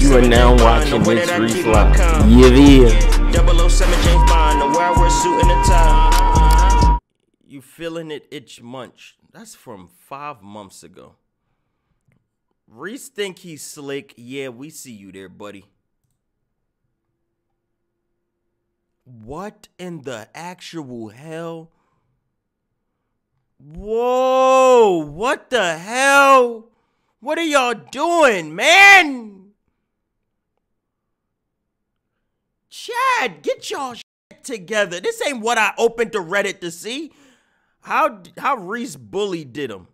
You are now watching Rich Refly. Yeah, yeah. 007 James Bond, the where we're suit and a tie. You feeling it, itch munch. That's from five months ago. Reese think he's slick. Yeah, we see you there, buddy. What in the actual hell? Whoa, what the hell? What are y'all doing, man? Chad, get y'all together. This ain't what I opened to Reddit to see. How how Reese Bully did him.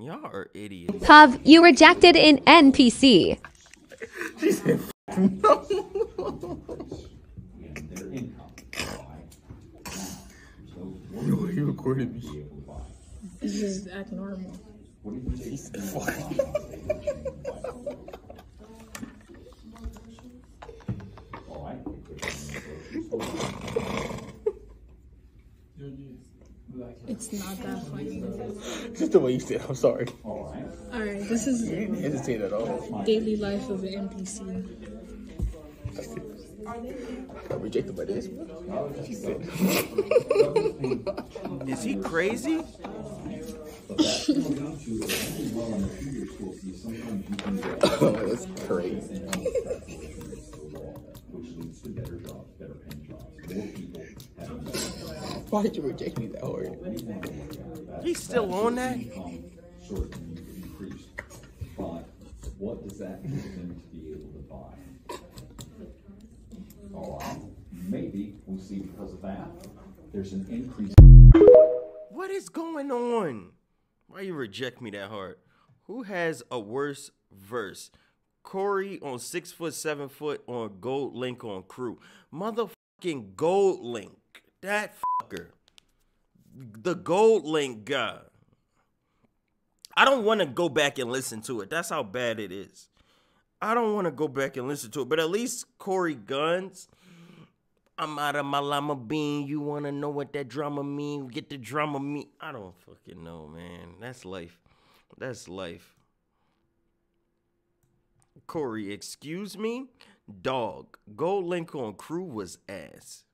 Y'all are idiots. Pav, you rejected an NPC. She said, no. No, you recorded me. It's just act normal. She. It's not that funny. Just the way you said, I'm sorry. Alright, this is You didn't hesitate at all. daily life of an NPC. Got rejected by this. She Is he crazy? That's crazy. Why did you reject me that hard? He's still on that? But what does that mean them to be able to buy? All right, maybe we'll see because of that, there's an increase. What is going on? Why you reject me that hard? Who has a worse verse? Corey on six foot, seven foot on Gold Link on crew. Motherfucking Gold Link. That fucker. The Gold Link guy. I don't want to go back and listen to it. That's how bad it is. I don't want to go back and listen to it. But at least Corey Guns. I'm out of my llama bean. You want to know what that drama mean? Get the drama mean. I don't fucking know, man. That's life. That's life. Corey, excuse me? Dog, Gold Link on crew was ass.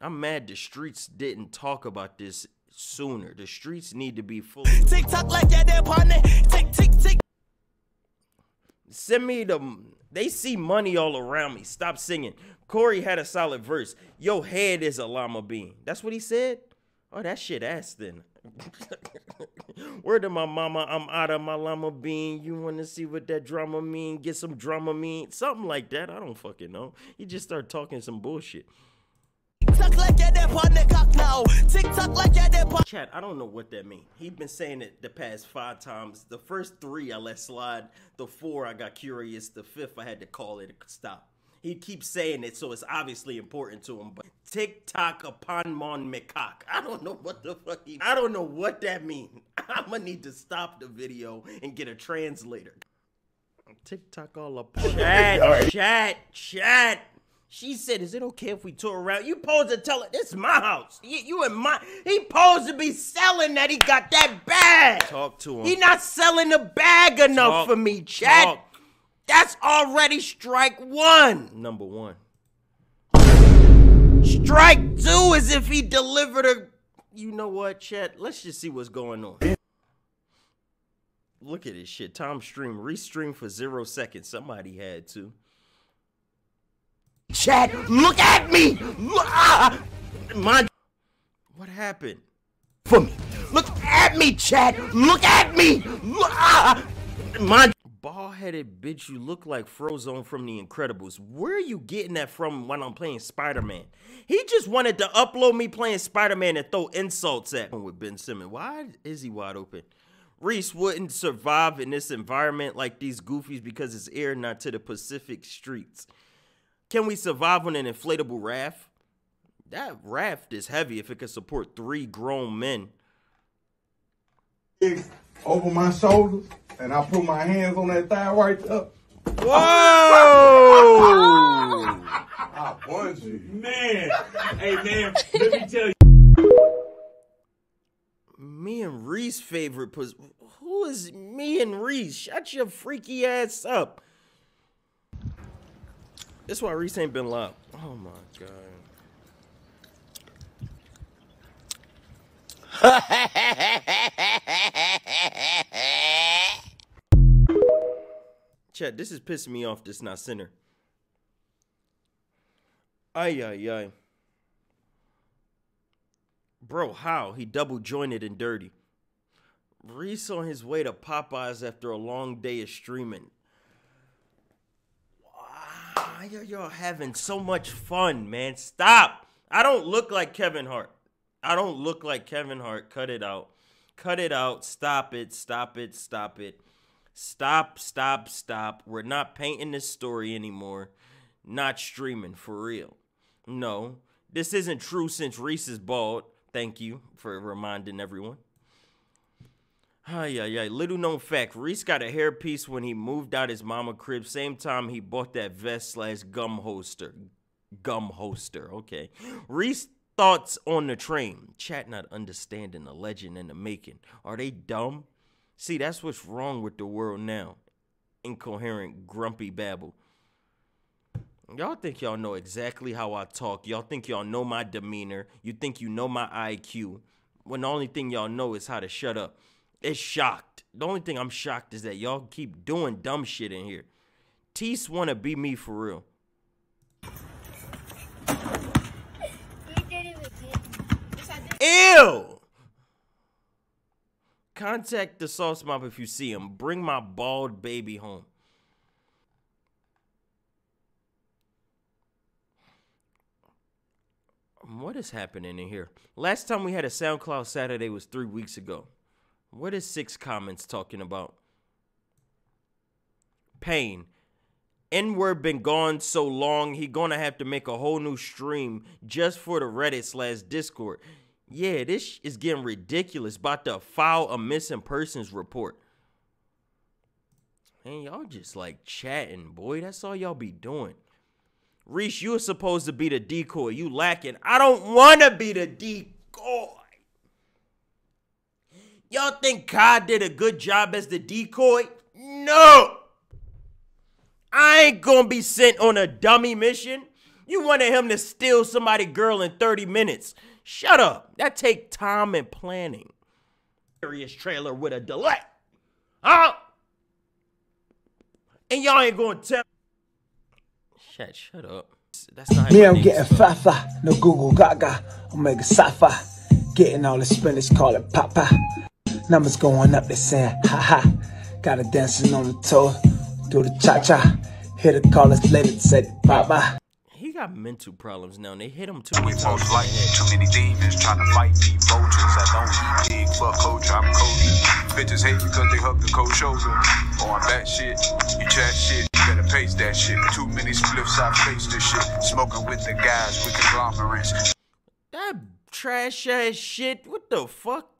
I'm mad the streets didn't talk about this sooner. The streets need to be full. Like that, partner. Tick, tick. Send me the. They see money all around me. Stop singing. Corey had a solid verse. Your head is a llama bean. That's what he said? Oh, that shit ass then. Word to my mama, I'm out of my llama bean. You want to see what that drama mean? Get some drama mean? Something like that. I don't fucking know. He just started talking some bullshit. Chat, I don't know what that means. He been saying it the past five times. The first three I let slide. The four I got curious. The fifth I had to call it a stop. He keeps saying it, so it's obviously important to him. But TikTok upon mon mekak. I don't know what the fuck he. I don't know what that means. I'm gonna need to stop the video and get a translator. TikTok all up. Chat, chat, chat. She said, "Is it okay if we tour around?" You supposed to tell her this is my house. You, you in my. He supposed to be selling that. He got that bag. Talk to him. He not selling the bag enough Talk- for me, chat. talk. That's already strike one. Number one. Strike two is if he delivered a. You know what, chat? Let's just see what's going on. Look at this shit. Tom stream restream for zero seconds. Somebody had to. Chat, look at me. Look, ah, my. What happened? For me. Look at me, chat. Look at me. Look, ah, my. Ball-headed bitch, you look like Frozone from The Incredibles. Where are you getting that from when I'm playing Spider-Man? He just wanted to upload me playing Spider-Man and throw insults at him with Ben Simmons. Why is he wide open? Reese wouldn't survive in this environment like these goofies because it's air not to the Pacific streets. Can we survive on an inflatable raft? That raft is heavy if it could support three grown men. over my shoulders and I put my hands on that thigh right there. Whoa! I you. Man, hey man, let me tell you. Me and Reese favorite pos- Who is me and Reese? Shut your freaky ass up. That's why Reese ain't been locked. Oh my god. Chat, this is pissing me off. This not center. Ay ay ay. Bro, how? He double jointed and dirty. Reese on his way to Popeyes after a long day of streaming. Why are y'all having so much fun, man? Stop. I don't look like Kevin Hart. I don't look like Kevin Hart. Cut it out. Cut it out. Stop it. Stop it. Stop it. Stop, stop, stop. We're not painting this story anymore. Not streaming for real. No, this isn't true since Reese is bald. Thank you for reminding everyone. Ay, ay, ay. Little known fact Reese got a hairpiece when he moved out his mama crib. Same time he bought that vest slash gum holster. Gum holster, okay. Reese thoughts on the train. Chat not understanding the legend in the making. Are they dumb? See, that's what's wrong with the world now. Incoherent, grumpy babble. Y'all think y'all know exactly how I talk. Y'all think y'all know my demeanor. You think you know my IQ. When the only thing y'all know is how to shut up. It's shocked. The only thing I'm shocked is that y'all keep doing dumb shit in here. Tease wanna be me for real. Ew! Contact the sauce mop if you see him. Bring my bald baby home. What is happening in here? Last time we had a SoundCloud Saturday was three weeks ago. What is six comments talking about? Pain. N-word been gone so long, he gonna have to make a whole new stream just for the Reddit slash Discord. Yeah, this is getting ridiculous. About to file a missing persons report. And y'all just like chatting, boy. That's all y'all be doing. Reese, you were supposed to be the decoy. You lacking. I don't want to be the decoy. Y'all think Kai did a good job as the decoy? No. I ain't gonna be sent on a dummy mission. You wanted him to steal somebody girl in 30 minutes. Shut up. That take time and planning. Serious trailer with a delay. Huh? And y'all ain't gonna tell. Shut, shut up. That's not Me, I'm getting fafa, no Google Gaga, Omega Safa. Getting all the spinach, call it Papa. Numbers going up, they saying ha ha. Got her dancing on the toe, do the cha cha. Hit the callers later, said bye bye. He got mental problems now, and they hit him too many We times. most like head. too many demons trying to fight me vultures that don't eat big fuck culture. I'm Cody. Bitches hate because they hug the cold shoulder. On that shit, you chat shit, you better pace that shit. Too many spliffs, I face this shit. Smoking with the guys with conglomerates. That trash ass shit. What the fuck?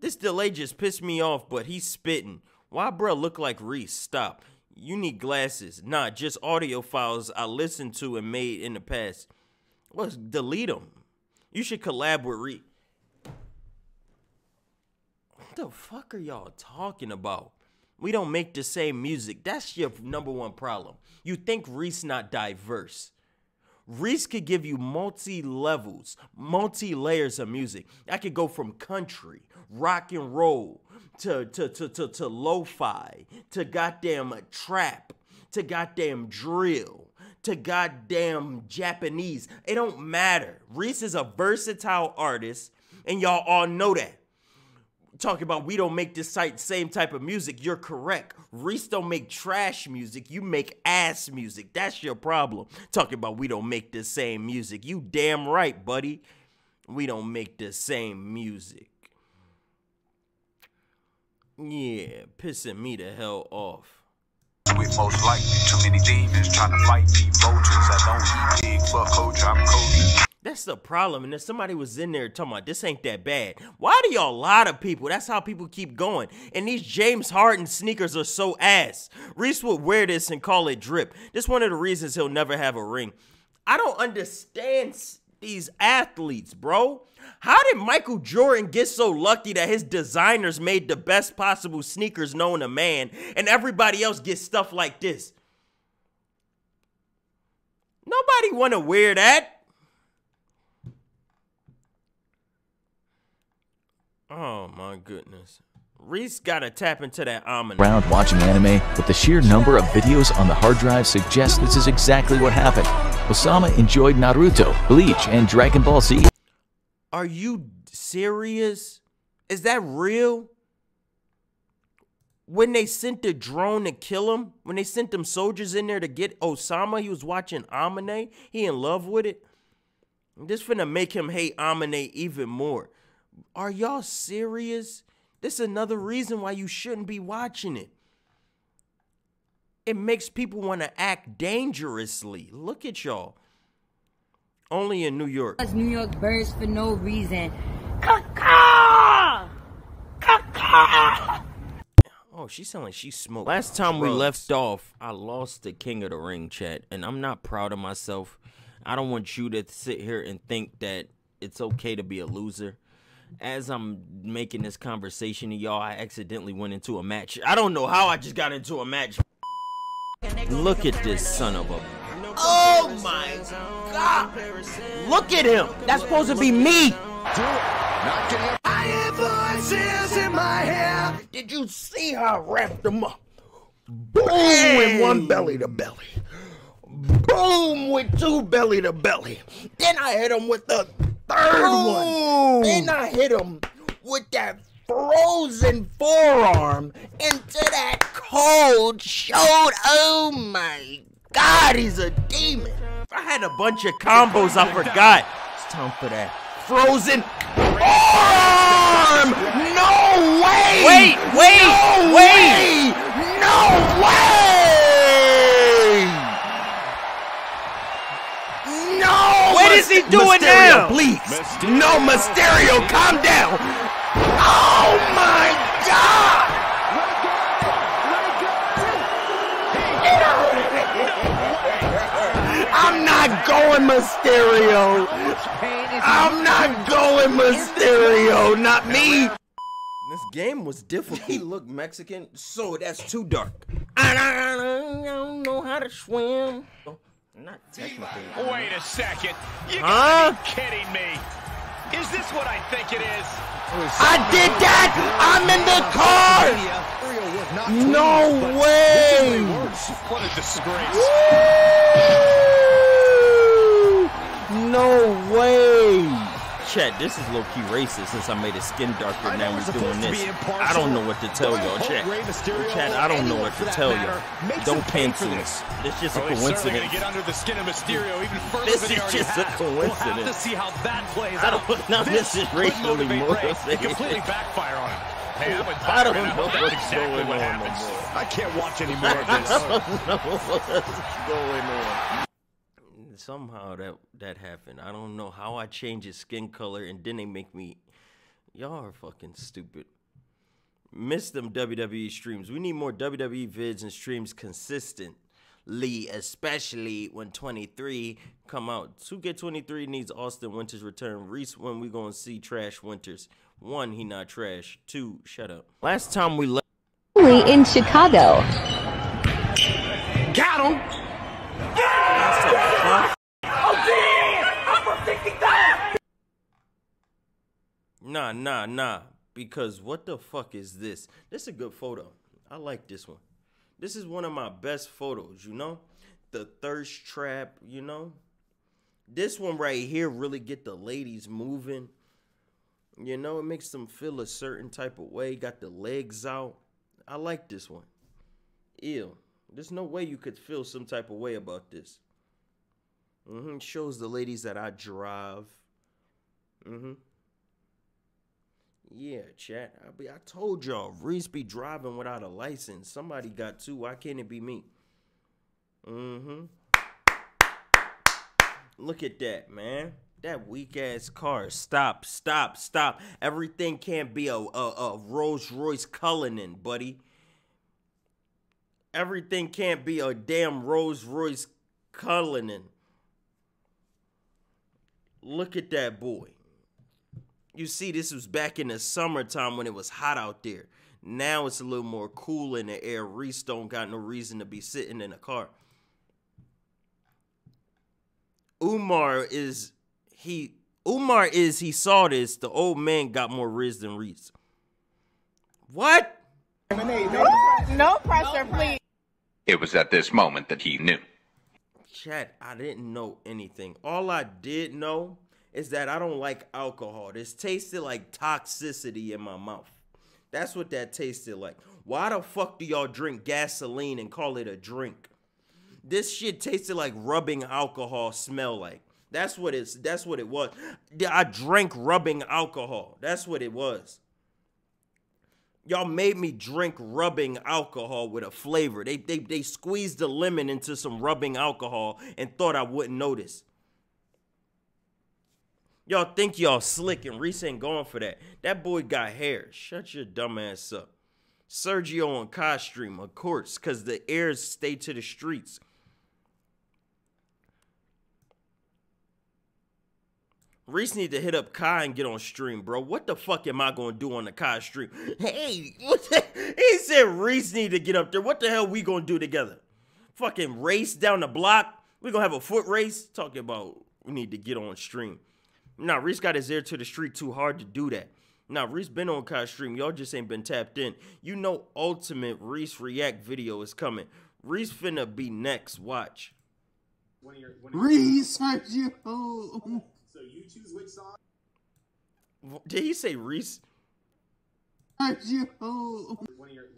This delay just pissed me off, but he's spitting. Why bruh look like Reese? Stop. You need glasses. Nah, just audio files I listened to and made in the past. Well, delete them. You should collab with Reese. What the fuck are y'all talking about? We don't make the same music. That's your number one problem. You think Reese not diverse. Reese could give you multi levels, multi layers of music. I could go from country, rock and roll, to to to to, to lo-fi, to goddamn trap, to goddamn drill, to goddamn Japanese. It don't matter. Reese is a versatile artist, and y'all all know that talking about we don't make this type, same type of music, you're correct. Reese don't make trash music, you make ass music. That's your problem. Talking about we don't make the same music. You damn right, buddy. We don't make the same music. Yeah, pissing me the hell off. We most likely too many demons trying to fight me vultures that don't eat big fuck. I'm Cody. That's the problem. And if somebody was in there talking about this ain't that bad. Why do y'all lie to people? That's how people keep going. And these James Harden sneakers are so ass. Reese would wear this and call it drip. This one of the reasons he'll never have a ring. I don't understand. these athletes, bro. How did Michael Jordan get so lucky that his designers made the best possible sneakers known to man and everybody else gets stuff like this? Nobody want to wear that. Oh my goodness. Reese got to tap into that ominous. Around watching anime, but the sheer number of videos on the hard drive suggests this is exactly what happened. Osama enjoyed Naruto, Bleach, and Dragon Ball Z. Are you serious? Is that real? When they sent the drone to kill him, when they sent them soldiers in there to get Osama, he was watching Amine. He in love with it. This finna make him hate Amine even more. Are y'all serious? This is another reason why you shouldn't be watching it. It makes people want to act dangerously. Look at y'all. Only in New York. New York birds for no reason. Caw-caw! Caw-caw! Oh, she sound like she smoked. Last time we left off, I lost the King of the Ring chat, and I'm not proud of myself. I don't want you to sit here and think that it's okay to be a loser. As I'm making this conversation to y'all, I accidentally went into a match. I don't know how I just got into a match. Look at this son of a. Oh my god! Look at him! That's supposed to be me! I hear voices in my. Did you see how I wrapped them up? Boom with one belly to belly. Boom with two belly to belly. Then I hit him with the third one. Then I hit him with that frozen forearm into that cold shoulder. Oh my god, he's a demon. I had a bunch of combos I forgot. It's time for that. Frozen forearm! No way! Wait, wait, no wait! Way! No way! Is he doing Mysterio, now? please. No, Mysterio, calm down. Oh my God! I'm not going Mysterio. I'm not going Mysterio. Not me. This game was difficult. He looked Mexican, so that's too dark. I don't, I don't know how to swim. Not technically. Wait a second. You Huh? gotta be kidding me. Is this what I think it is? I did that! I'm in the car! No way! What a disgrace. Woo! No way! Chat, this is low key racist since I made his skin darker. Now we're doing this. I don't know what to tell y'all, chat. Chat, I don't know what to tell y'all. Don't pencil this. This just a oh, certainly coincidence. get under the skin of Mysterio even further This is just a. We'll have to coincidence. see how that plays I out. don't- now this is could racially motivate motivated. completely backfire on him. Hey, I'm I don't know what's exactly going what on. I can't watch any more of I this. don't know what's going on. Somehow that that happened. I don't know how I changed his skin color and then they make me. Y'all are fucking stupid. Miss them WWE streams. We need more WWE vids and streams consistently, especially when 23 come out. 2K23 needs Austin Winters return. Reese, when we gonna see Trash Winters? One, he not trash. Two, shut up. Last time we left. Only in Chicago. Got him. Nah, nah, nah. Because what the fuck is this? This is a good photo. I like this one. This is one of my best photos, you know? The thirst trap, you know? This one right here really get the ladies moving. You know, it makes them feel a certain type of way. Got the legs out. I like this one. Ew. There's no way you could feel some type of way about this. Mm-hmm. Shows the ladies that I drive. Mm-hmm. Yeah, chat. I be I told y'all, Reese be driving without a license. Somebody got two. Why can't it be me? Mm-hmm. Look at that, man. That weak ass car. Stop, stop, stop. Everything can't be a, a, a Rolls Royce Cullinan, buddy. Everything can't be a damn Rolls Royce Cullinan. Look at that boy. You see, this was back in the summertime when it was hot out there. Now it's a little more cool in the air. Reese don't got no reason to be sitting in a car. Umar is he Umar is he saw this. The old man got more riz than Reese. What? No pressure, please. It was at this moment that he knew. Chat, I didn't know anything. All I did know is that I don't like alcohol. This tasted like toxicity in my mouth. That's what that tasted like. Why the fuck do y'all drink gasoline and call it a drink? This shit tasted like rubbing alcohol smell like. That's what it's that's what it was. I drank rubbing alcohol. That's what it was. Y'all made me drink rubbing alcohol with a flavor. They they they squeezed the lemon into some rubbing alcohol and thought I wouldn't notice. Y'all think y'all slick and Reese ain't going for that. That boy got hair. Shut your dumb ass up. Sergio on costume, of course, because the heirs stay to the streets. Reese need to hit up Kai and get on stream, bro. What the fuck am I gonna do on the Kai stream? Hey, what the, he said Reese need to get up there. What the hell we gonna do together? Fucking race down the block? We gonna have a foot race? Talking about we need to get on stream. Nah, Reese got his ear to the street too hard to do that. Nah, Reese been on Kai stream. Y'all just ain't been tapped in. You know ultimate Reese react video is coming. Reese finna be next. Watch. Research you. So you choose which song. Did he say Reese? you.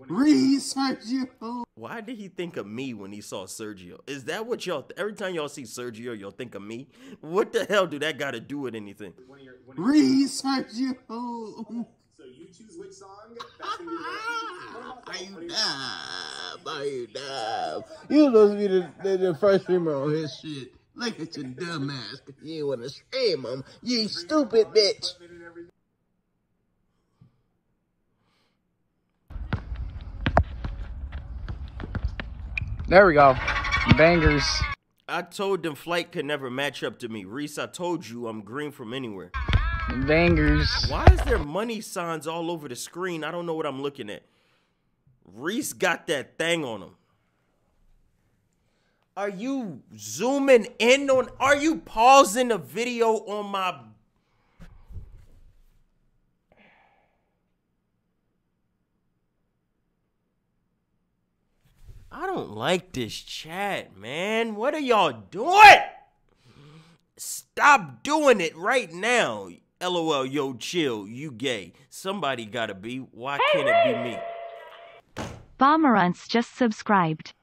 Research you. Why did he think of me when he saw Sergio? Is that what y'all? Every time y'all see Sergio, y'all think of me. What the hell do that got to do with anything? Reese Sergio. So you choose which song. That's be Are you dumb? Are you dumb? You supposed to be the, the, the first streamer on his shit. Look at your dumb ass. You ain't want to stream him. You stupid bitch. There we go. Bangers. I told them flight could never match up to me. Reese, I told you I'm green from anywhere. Bangers. Why is there money signs all over the screen? I don't know what I'm looking at. Reese got that thing on him. Are you zooming in on? Are you pausing the video on my? I don't like this chat, man. What are y'all doing? Stop doing it right now. LOL, yo, chill. You gay. Somebody gotta be. Why can't it be me? Bomberunts just subscribed.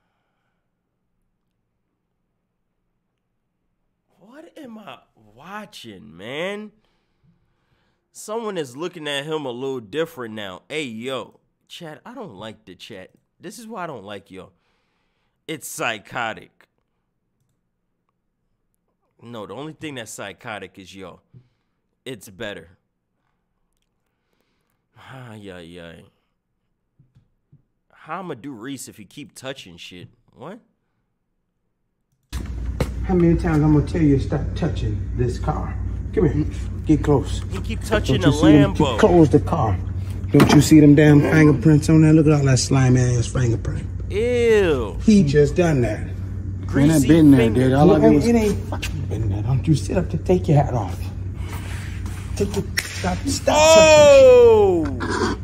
What am I watching, man? Someone is looking at him a little different now. Hey, yo, chat, I don't like the chat. This is why I don't like y'all. It's psychotic. No, the only thing that's psychotic is y'all. It's better. Ay, ay, ay. How I'ma do Reese if you keep touching shit? What? How many times I'm gonna tell you to stop touching this car? Come here. Get close. He keep touching Don't the see? Lambo. Close the car. Don't you see them damn fingerprints on there? Look at all that slimy ass fingerprint. Ew. He just done that. Greasy Man, I been there, finger. dude. All I do is... It ain't fucking been there. Don't you sit up to take your hat off. Take your stop stop Oh! touching.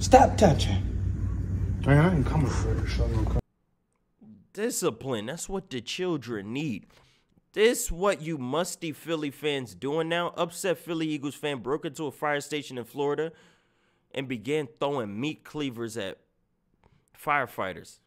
Stop touching. Man, I ain't coming for it. So I'm gonna come. Discipline. That's what the children need. This what you musty Philly fans doing now? Upset Philly Eagles fan broke into a fire station in Florida and began throwing meat cleavers at firefighters.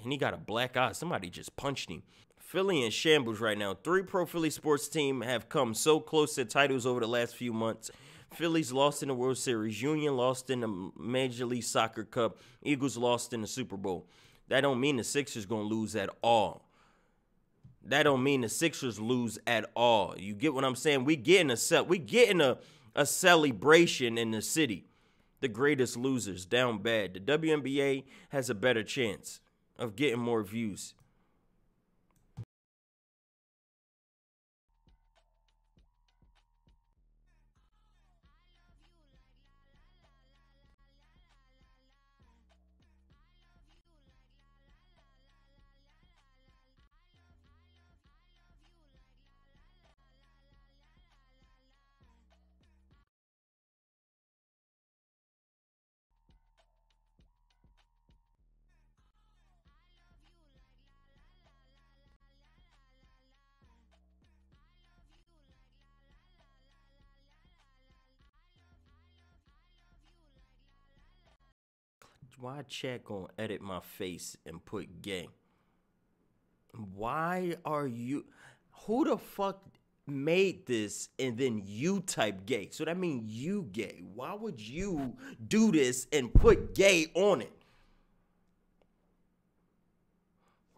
And he got a black eye. Somebody just punched him. Philly in shambles right now. Three pro Philly sports team have come so close to titles over the last few months. Phillies lost in the World Series. Union lost in the Major League Soccer Cup. Eagles lost in the Super Bowl. That don't mean the Sixers gonna lose at all. That don't mean the Sixers lose at all. You get what I'm saying? We getting a set. We getting a a celebration in the city. The greatest losers down bad. The WNBA has a better chance of getting more views. Why chat gonna edit my face and put gay? Why are you? Who the fuck made this and then you type gay? So that means you gay. Why would you do this and put gay on it?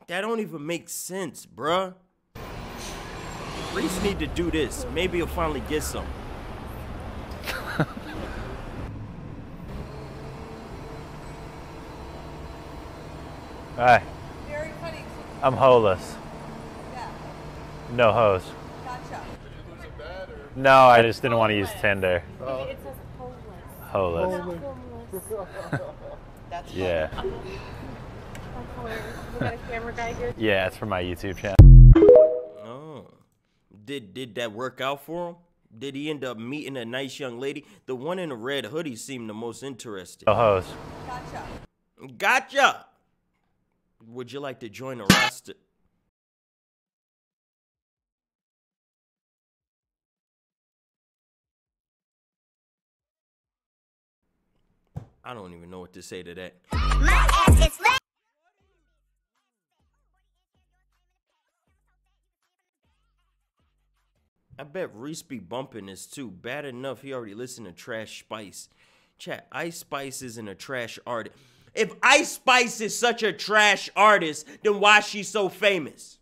That don't even make sense, bruh. Reese need to do this. Maybe he'll finally get some. Hi. I'm holeless. Yeah. No hose. No, I just didn't want to use Tinder. It says homeless. Holeless. That's Yeah. That's hilarious. We got a camera guy here. Yeah, it's for my YouTube channel. Oh. Did did that work out for him? Did he end up meeting a nice young lady? The one in the red hoodie seemed the most interesting. No hose. Gotcha. Gotcha. Would you like to join the roster? I don't even know what to say to that. I bet Reese be bumping this too. Bad enough he already listened to Trash Spice. Chat, Ice Spice isn't a trash artist. If Ice Spice is such a trash artist, then why she so famous?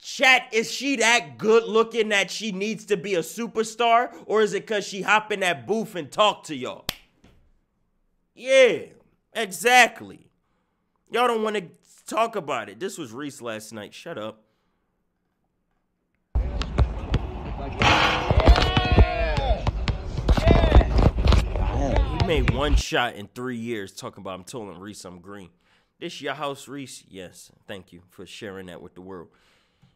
Chat, is she that good looking that she needs to be a superstar? Or is it because she hop in that booth and talk to y'all? Yeah, exactly. Y'all don't want to talk about it. This was Reese last night. Shut up. Made one shot in three years talking about I'm telling Reese I'm green. This your house, Reese? Yes. Thank you for sharing that with the world.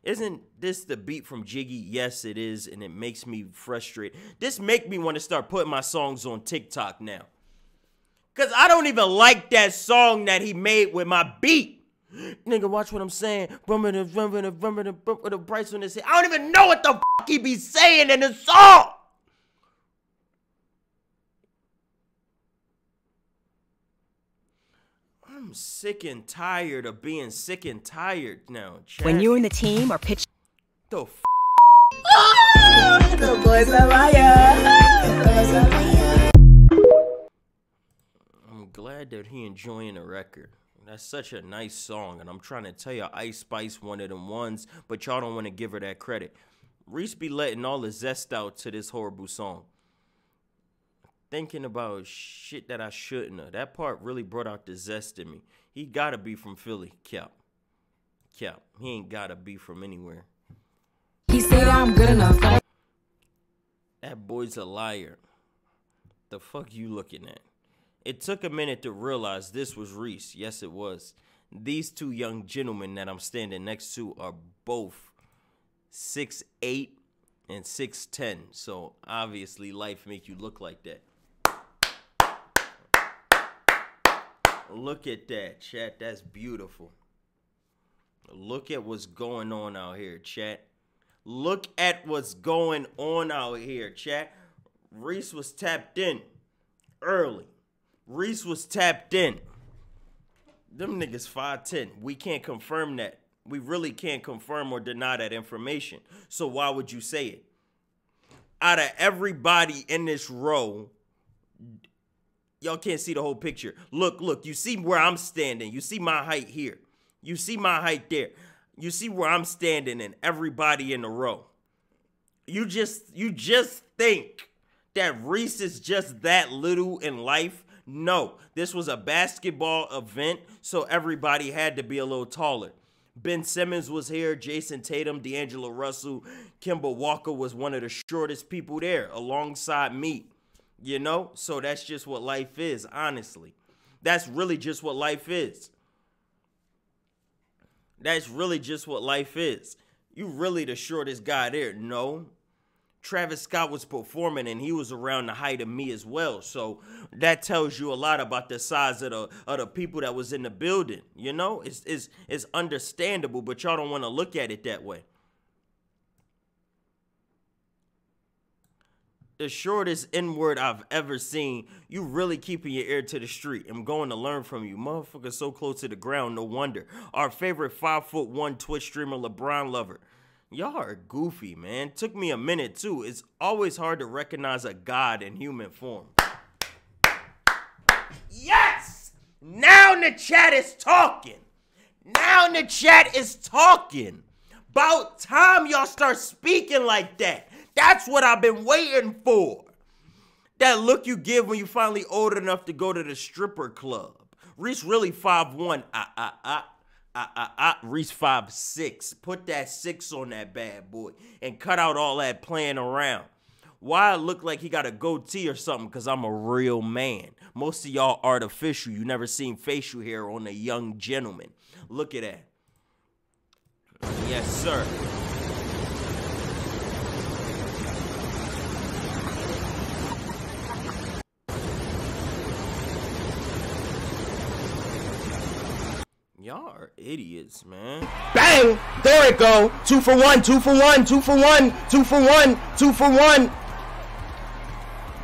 Isn't this the beat from Jiggy? Yes, it is, and it makes me frustrated. This make me want to start putting my songs on TikTok now. Cause I don't even like that song that he made with my beat. Nigga, watch what I'm saying. Bumping the bumping the bumping the the price on this. I don't even know what the fuck he be saying in the song. I'm sick and tired of being sick and tired now. When you and the team are pitching. the f- The boys are I'm glad that he enjoying the record. That's such a nice song, and I'm trying to tell you, Ice Spice one of them ones, but y'all don't want to give her that credit. Reese be letting all the zest out to this horrible song. Thinking about shit that I shouldn't have. That part really brought out the zest in me. He gotta be from Philly, Cap. Cap. He ain't gotta be from anywhere. He said I'm good enough. That boy's a liar. The fuck you looking at? It took a minute to realize this was Reese. Yes, it was. These two young gentlemen that I'm standing next to are both six eight and 6'10. So obviously life make you look like that. Look at that, chat. That's beautiful. Look at what's going on out here, chat. Look at what's going on out here, chat. Reese was tapped in early. Reese was tapped in. Them niggas 5'10. We can't confirm that. We really can't confirm or deny that information. So why would you say it? Out of everybody in this row, y'all can't see the whole picture. Look, look, you see where I'm standing. You see my height here. You see my height there. You see where I'm standing and everybody in the row. You just you just think that Reese is just that little in life? No. This was a basketball event, so everybody had to be a little taller. Ben Simmons was here, Jayson Tatum, D'Angelo Russell, Kemba Walker was one of the shortest people there alongside me. You know? So that's just what life is, honestly. That's really just what life is. That's really just what life is. You really the shortest guy there. No. Travis Scott was performing and he was around the height of me as well. So that tells you a lot about the size of the of the people that was in the building. You know? It's it's it's understandable, but y'all don't want to look at it that way. The shortest N word I've ever seen. You really keeping your ear to the street. I'm going to learn from you. Motherfucker so close to the ground, no wonder. Our favorite five foot one Twitch streamer, LeBron Lover. Y'all are goofy, man. Took me a minute too. It's always hard to recognize a god in human form. Yes! Now the chat is talking. Now the chat is talking. About time y'all start speaking like that. That's what I've been waiting for. That look you give when you finally old enough to go to the stripper club. Reese really 5'1. Ah, ah, ah. Ah, ah, ah, Reese five six. Put that six on that bad boy and cut out all that playing around. Why I look like he got a goatee or something? Cause I'm a real man. Most of y'all artificial. You never seen facial hair on a young gentleman. Look at that. Yes, sir. Y'all are idiots, man. Bang! There it go. Two for one, two for one, two for one, two for one, two for one.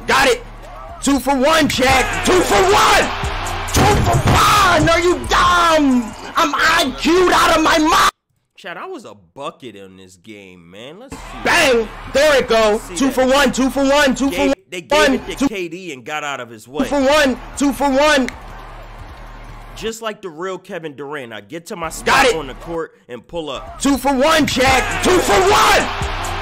Got it. Two for one, Jack. Two for one. Two for one. Are you dumb? I'm IQ'd out of my mind. Chad, I was a bucket in this game, man. Let's see. Bang! There it go. Two that. for one, two for one, two Gave- for one. they one. gave it to KD and got out of his way. Two for one, two for one. Just like the real Kevin Durant, I get to my spot on the court and pull up. Two for one, Jack. Two for one.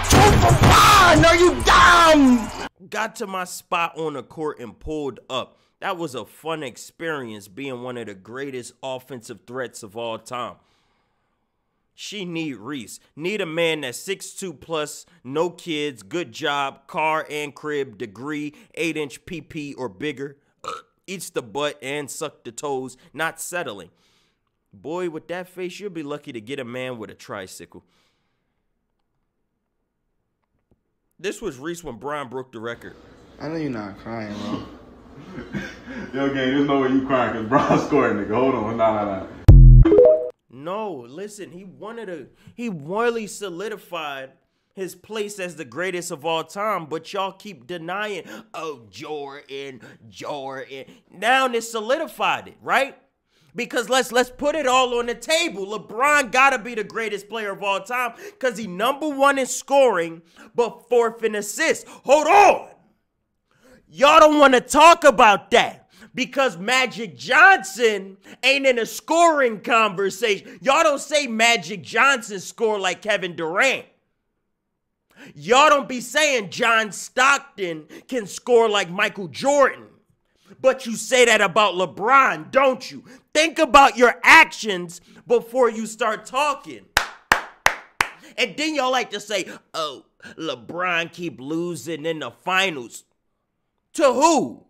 Two for one. Are you dumb? Got to my spot on the court and pulled up. That was a fun experience being one of the greatest offensive threats of all time. She need Reese. Need a man that's 6'2 plus, no kids, good job, car and crib, degree, 8 inch PP or bigger, eats the butt and suck the toes, not settling. Boy, with that face, you'll be lucky to get a man with a tricycle. This was Reese when Brian broke the record. I know you're not crying, bro. Yo, gang, there's no way you crying because Bron scored, nigga. Hold on. Nah, nah, nah. No, listen, he wanted to he really solidified his place as the greatest of all time, but y'all keep denying, oh Jordan, Jordan. Now they solidified it, right? Because let's let's put it all on the table. LeBron gotta be the greatest player of all time because he number one in scoring, but fourth in assists. Hold on. Y'all don't want to talk about that because Magic Johnson ain't in a scoring conversation. Y'all don't say Magic Johnson score like Kevin Durant. Y'all don't be saying John Stockton can score like Michael Jordan. But you say that about LeBron, don't you? Think about your actions before you start talking. And then y'all like to say, oh, LeBron keep losing in the finals. To who?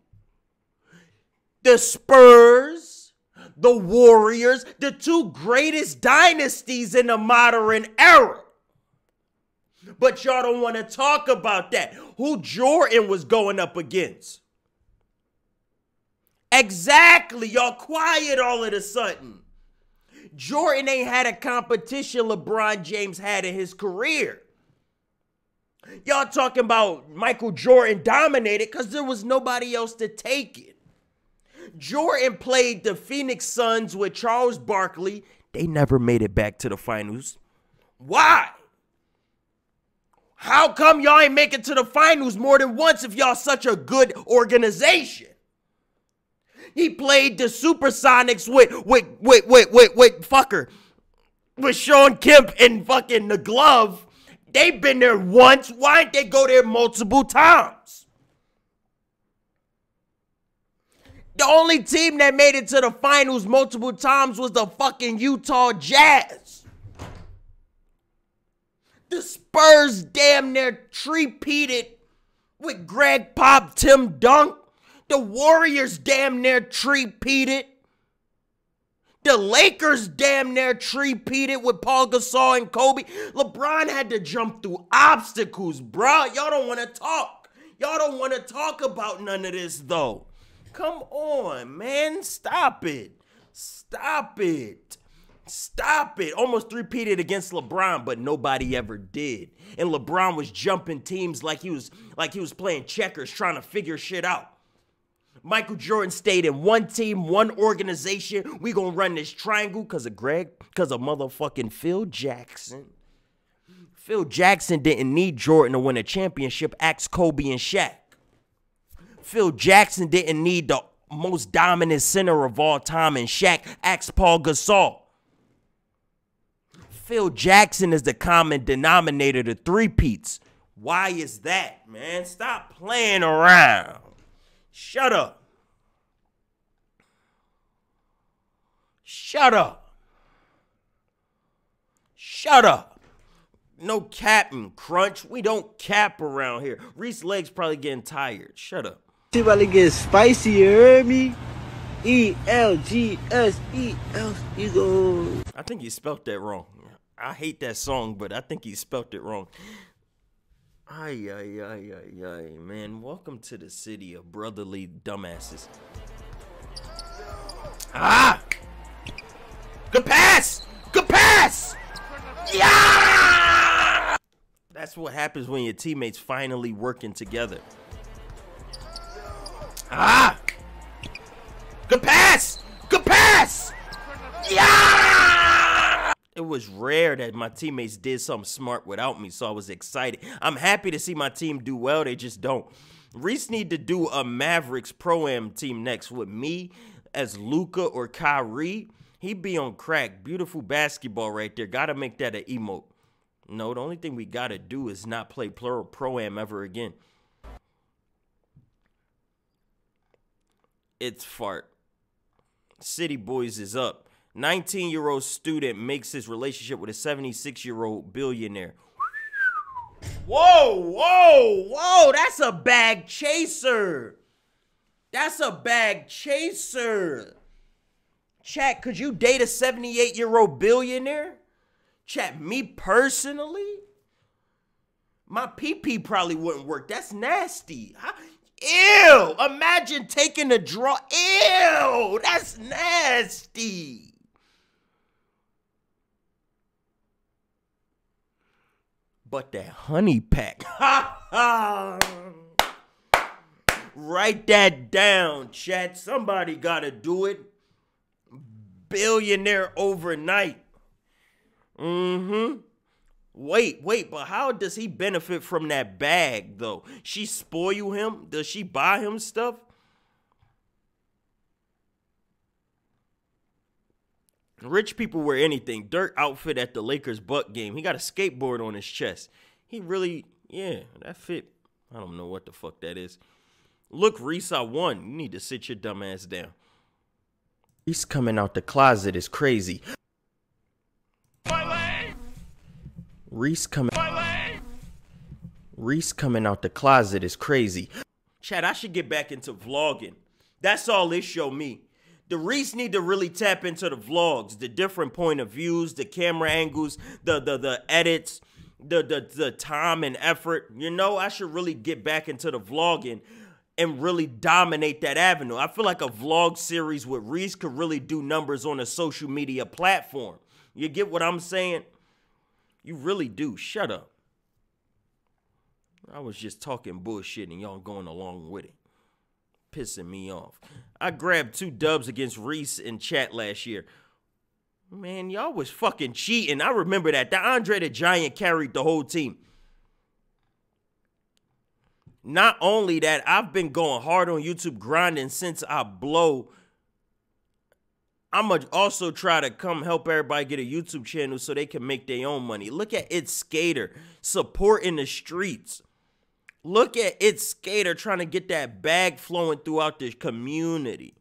The Spurs, the Warriors, the two greatest dynasties in the modern era. But y'all don't want to talk about that. Who Jordan was going up against. Exactly. Y'all quiet all of a sudden. Jordan ain't had a competition LeBron James had in his career. Y'all talking about Michael Jordan dominated because there was nobody else to take it. Jordan played the Phoenix Suns with Charles Barkley. They never made it back to the finals. Why? How come y'all ain't make it to the finals more than once if y'all such a good organization? He played the Supersonics with with with with with, with fucker with Shawn Kemp and fucking the glove. They've been there once. Why didn't they go there multiple times? The only team that made it to the finals multiple times was the fucking Utah Jazz. The Spurs damn near tree-peated with Greg Pop, Tim Dunk. The Warriors damn near tree-peated. The Lakers damn near tree-peated with Paul Gasol and Kobe. LeBron had to jump through obstacles, bruh. Y'all don't want to talk. Y'all don't want to talk about none of this, though. Come on, man. Stop it. Stop it. Stop it. Almost repeated against LeBron, but nobody ever did. And LeBron was jumping teams like he was like he was playing checkers trying to figure shit out. Michael Jordan stayed in one team, one organization. We gonna run this triangle because of Greg, because of motherfucking Phil Jackson. Phil Jackson didn't need Jordan to win a championship. Axe Kobe and Shaq. Phil Jackson didn't need the most dominant center of all time in Shaq. Axe Paul Gasol. Phil Jackson is the common denominator to three peats. Why is that, man? Stop playing around. Shut up. Shut up. Shut up. No capping, crunch. We don't cap around here. Reese legs probably getting tired. Shut up. Shit about to get spicy, you heard me? E L G S E L Eagle. I think you spelt that wrong. I hate that song, but I think he spelt it wrong. Ay, ay, ay, ay, ay, man. Welcome to the city of brotherly dumbasses. Ah! Good pass! Good pass! Yeah! That's what happens when your teammates finally working together. Ah! Was rare that my teammates did something smart without me, so I was excited. I'm happy to see my team do well, they just don't. Reese need to do a Mavericks Pro-Am team next with me as Luka or Kyrie. He'd be on crack. Beautiful basketball right there. Gotta make that an emote. No, the only thing we gotta do is not play plural Pro-Am ever again. It's fart. City Boys is up. 19 year old student makes his relationship with a 76 year old billionaire. Whoa, whoa, whoa, that's a bag chaser. That's a bag chaser. Chat, could you date a 78 year old billionaire? Chat, me personally? My PP probably wouldn't work. That's nasty. How- Ew! Imagine taking a draw. Ew! That's nasty. But that honey pack. Write that down, chat. Somebody gotta do it. Billionaire overnight. Mm-hmm. Wait, wait, but how does he benefit from that bag though? She spoil him? Does she buy him stuff? Rich people wear anything. Dirk outfit at the Lakers Buck game. He got a skateboard on his chest. He really, yeah, that fit. I don't know what the fuck that is. Look, Reese, I won. You need to sit your dumb ass down. Reese coming out the closet is crazy. Reese coming. Reese coming out the closet is crazy. Chad, I should get back into vlogging. That's all this show me. The Reese need to really tap into the vlogs, the different point of views, the camera angles, the the the edits, the the the time and effort. You know, I should really get back into the vlogging and really dominate that avenue. I feel like a vlog series with Reese could really do numbers on a social media platform. You get what I'm saying? You really do. Shut up. I was just talking bullshit and y'all going along with it. Pissing me off. I grabbed two dubs against Reese in chat last year. Man, y'all was fucking cheating. I remember that. The Andre the Giant carried the whole team. Not only that, I've been going hard on YouTube grinding since I blow. I'm going to also try to come help everybody get a YouTube channel so they can make their own money. Look at It's Skater supporting the streets. Look at It's Skater trying to get that bag flowing throughout the community.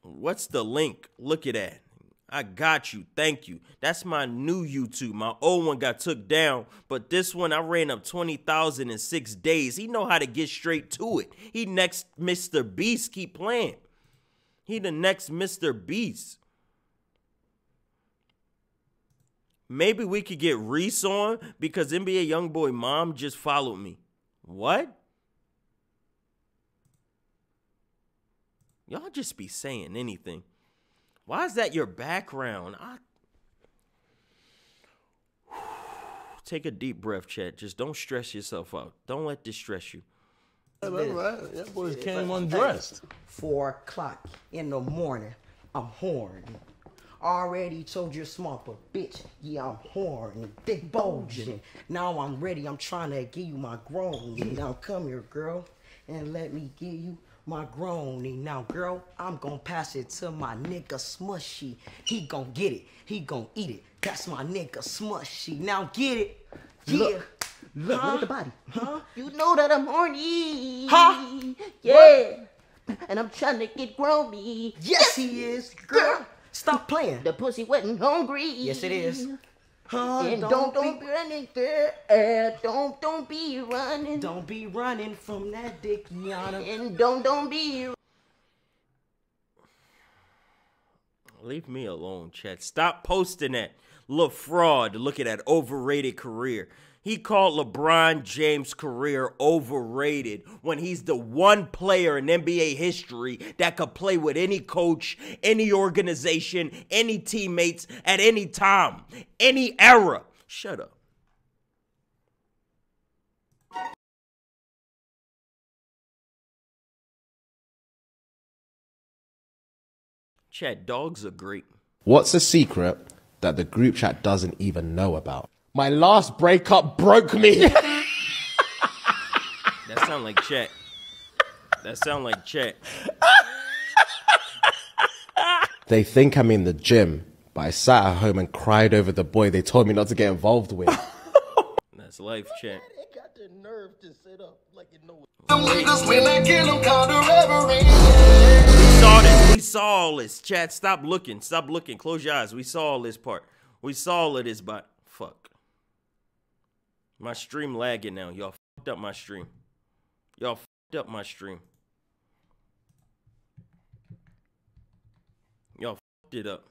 What's the link? Look at that. I got you. Thank you. That's my new YouTube. My old one got took down, but this one I ran up 20,000 in 6 days. He know how to get straight to it. He next Mr. Beast keep playing. He the next Mr. Beast. Maybe we could get Reese on because NBA Youngboy mom just followed me. What? Y'all just be saying anything. Why is that your background? I take a deep breath, chat. Just don't stress yourself out. Don't let this stress you. That boy came undressed. Four o'clock in the morning, I'm horny. Already told you smart, but bitch, yeah, I'm horny. Big bulging. Now I'm ready. I'm trying to give you my groany. Now come here, girl, and let me give you my groany. Now, girl, I'm gonna pass it to my nigga Smushy. He gonna get it. He gonna eat it. That's my nigga Smushy. Now get it. Yeah. Look. Look, look at the body. Huh? You know that I'm horny. Huh? Yeah. And I'm trying to get grony. Yes, he is. Girl, stop playing. The pussy wet and hungry. Yes, it is. Huh? And don't, don't, be running, girl. Uh, don't, don't be running. Don't be running from that dick, Yana. And don't, don't be. Leave me alone, chat. Stop posting that. Look fraud. Look at that overrated career. He called LeBron James' career overrated when he's the one player in NBA history that could play with any coach, any organization, any teammates at any time, any era. Shut up. Chad, dogs are great. What's a secret that the group chat doesn't even know about? My last breakup broke me. That sound like Chet. That sound like Chet. they think I'm in the gym, but I sat at home and cried over the boy they told me not to get involved with. That's life, Chet. Got the nerve to sit up like you know We saw this. We saw all this. Chat, stop looking. Stop looking. Close your eyes. We saw all this part. We saw all of this, but fuck. My stream lagging now. Y'all fucked up my stream. Y'all fucked up my stream. Y'all fucked it up.